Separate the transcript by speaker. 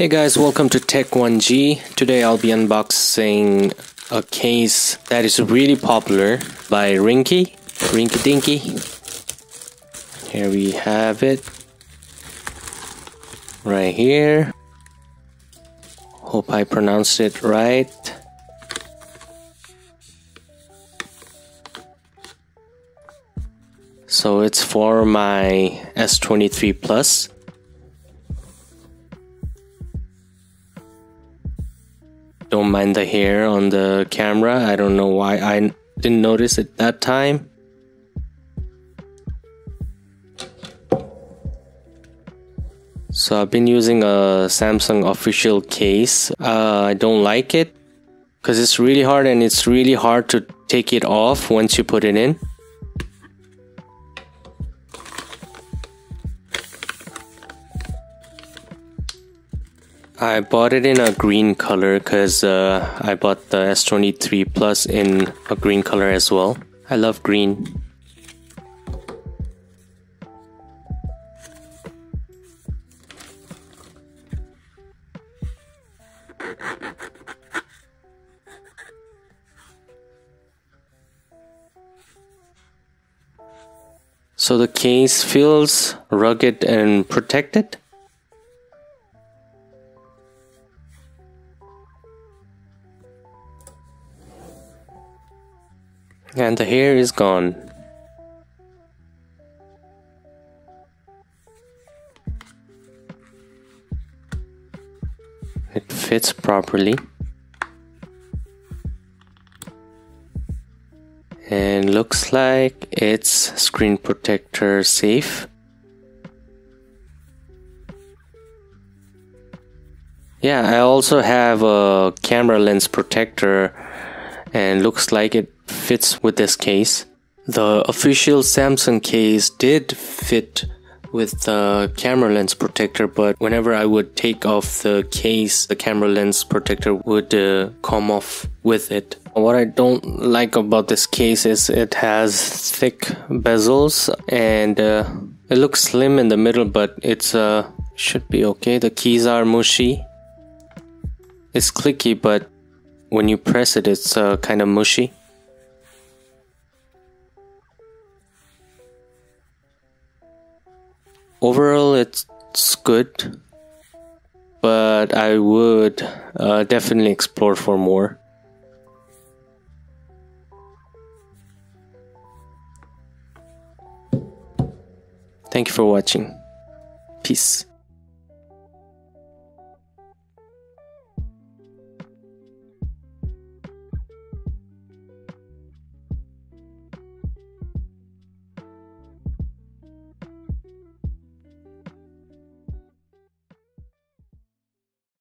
Speaker 1: Hey guys, welcome to Tech1G. Today I'll be unboxing a case that is really popular by Rinky, Rinky Dinky. Here we have it. Right here. Hope I pronounced it right. So it's for my S23 Plus. Don't mind the hair on the camera. I don't know why I didn't notice it that time. So I've been using a Samsung official case. Uh, I don't like it because it's really hard and it's really hard to take it off once you put it in. I bought it in a green color because uh, I bought the S23 Plus in a green color as well. I love green. So the case feels rugged and protected. And the hair is gone. It fits properly. And looks like it's screen protector safe. Yeah, I also have a camera lens protector and looks like it fits with this case. The official Samsung case did fit with the camera lens protector, but whenever I would take off the case, the camera lens protector would uh, come off with it. What I don't like about this case is it has thick bezels and uh, it looks slim in the middle, but it's uh, should be okay. The keys are mushy. It's clicky, but when you press it, it's uh, kind of mushy. Overall it's good but i would uh, definitely explore for more. Thank you for watching. Peace